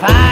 fire.